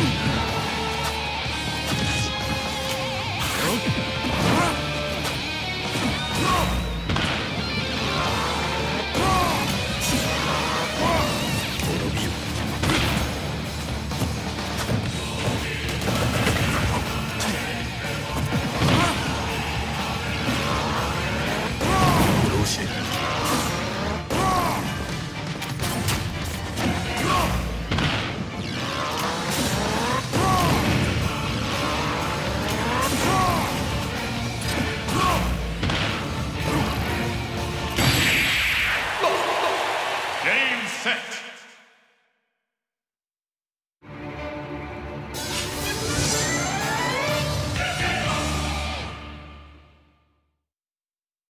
よっ set.